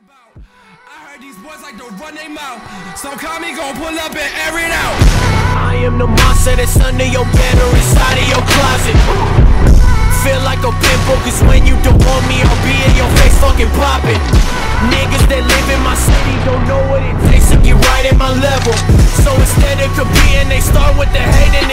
about. I heard these boys like to run their mouth. So call me, gon' pull up and air it out. I am the monster that's under your bed or inside of your closet. Feel like a pimple, cause when you don't want me, I'll be in your face fucking popping. Niggas that live in my city don't know what it takes to get right at my level. So instead of competing, they start with the hate and